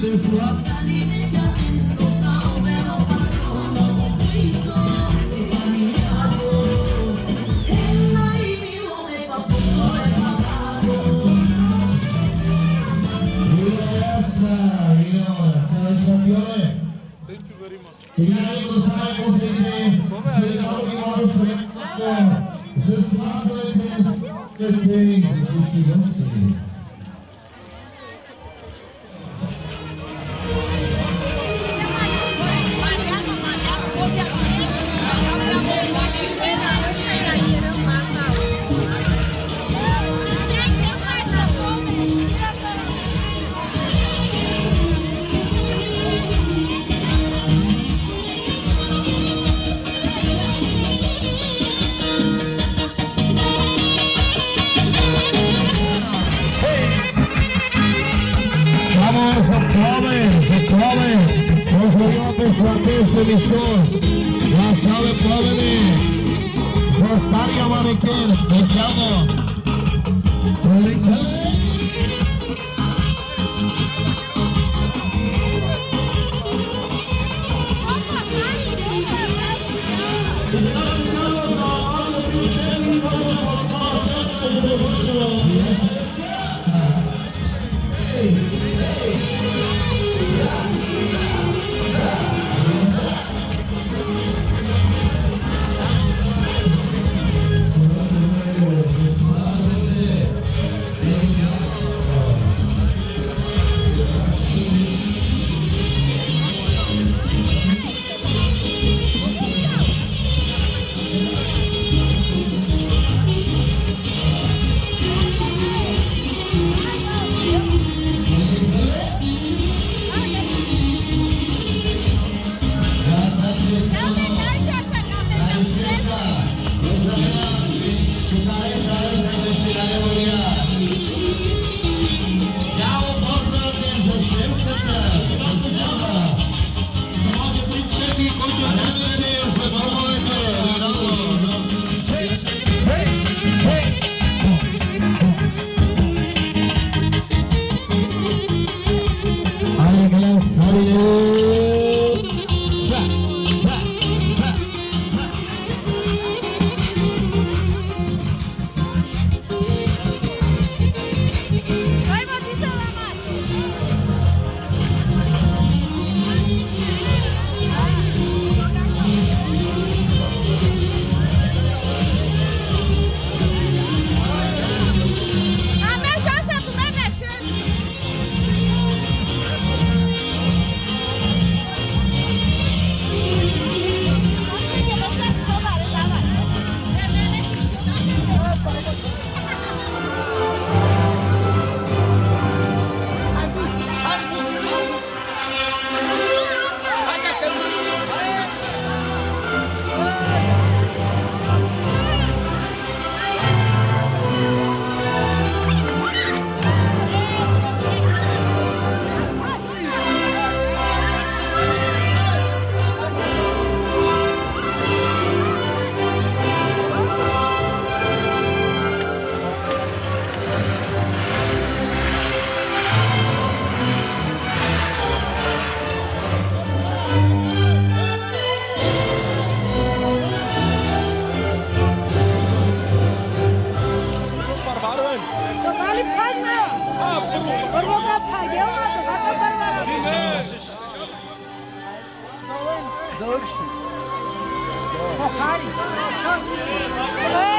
За Вискос, Славе Пламени, за стария манекен, специално.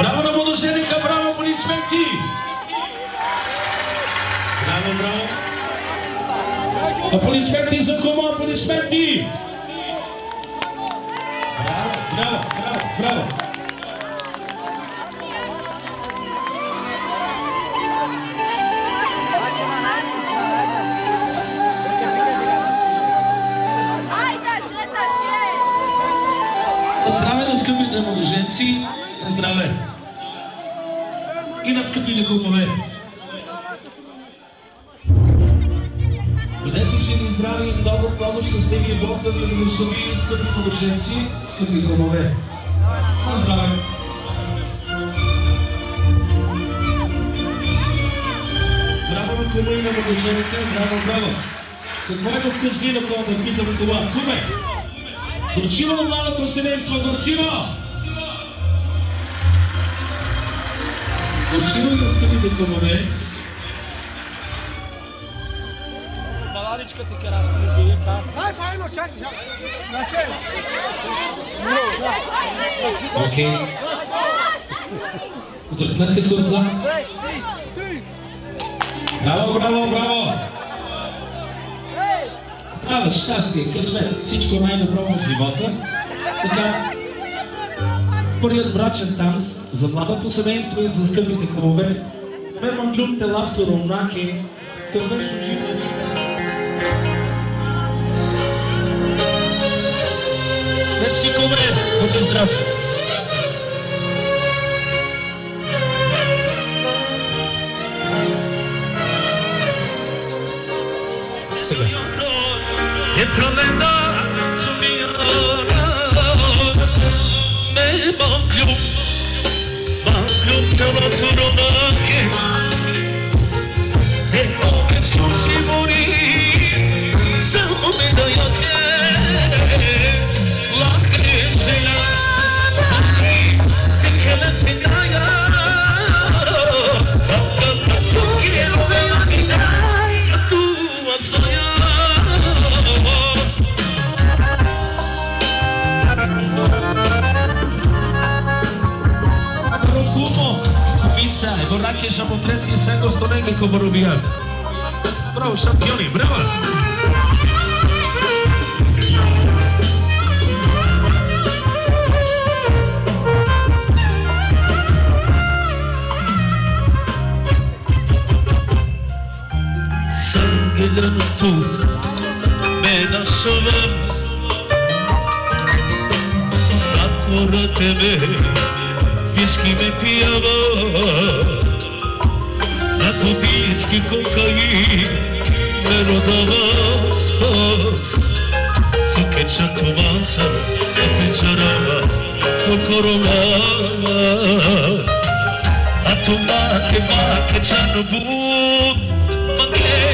Браво на младоженика, браво, аплодисменти! Браво, браво! Аплодисменти за кома, аплодисменти! Браво, браво, браво, браво! Младоженци! Здраве! И на скъпите кумове! Бъдете живи, здрави и много, много щастливи и Бог да ви благослови, скъпи младоженци, скъпи кумове! На здраве! Браво на кума и на младожените, браво, браво! Какво е в късмината да питам това? Куме! Горчиво на младото семейство, горчиво! Горчиво и на скъпите кумове, Баларичка ти кераш, ти бие ка. Ай, файно, чакай, чакай. Наше. Окей. Отдъхнете се отзад. Браво, браво, браво! Браво, щастие, късмет, всичко най-добро в живота. Така, първият брачен танц за младото семейство и за скъпите хубаве. Мерман глюмте лавто ромнаки, тървеш живо. Мерси, кубе, бъде здрав! kolegy Koborubiak. Bravo, šampioni, bravo! قدرت تو بین شدم سبک و tebe, ویسکی me پیابان i kokain Pero da vas pas. Sakeča tumanca Apečarava Kokorona A tu mate mate bud Mate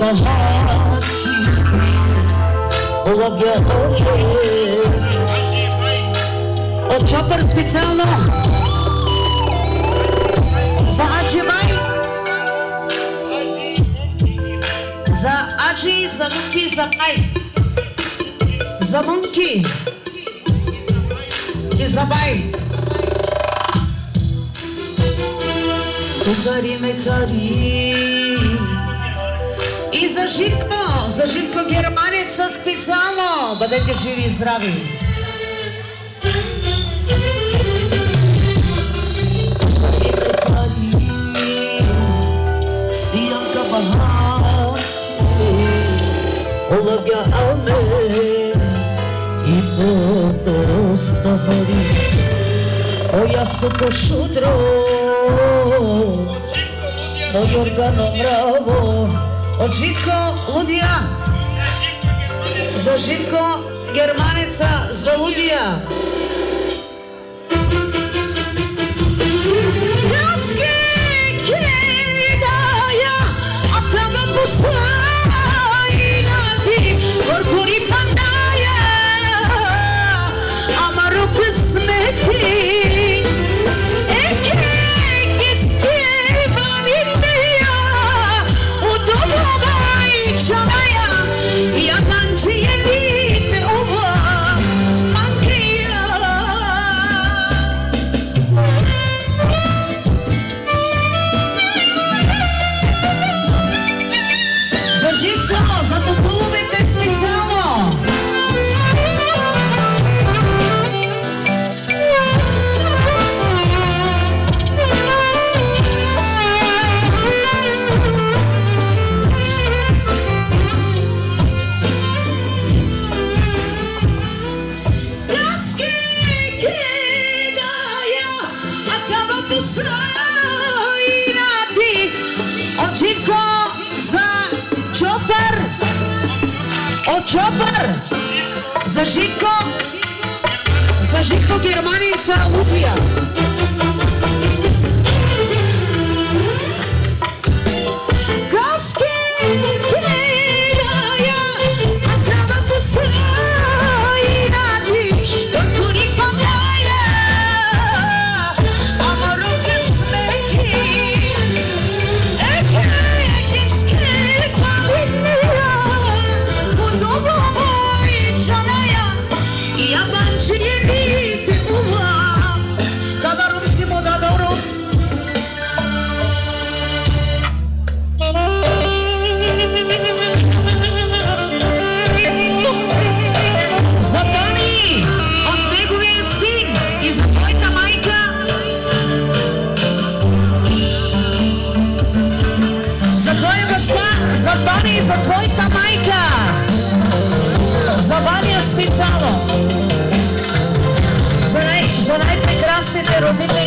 Siyang kabahati Huwag ya ole От Чопър специално. За Аджи Май. За Аджи, за Мунки, за Май. За Мунки. И за Май. Тугари ме хари за Живко, за Живко Германец специално. Бъдете живи и здрави. Kabahati Huwag ya ole Ipotos kahari Oya suko shudro до Јоргано Мраво. Од Живко Лудија. За Живко Германеца за Лудија. rozpícalo. Za, naj, za najprekrásnejšie rodinné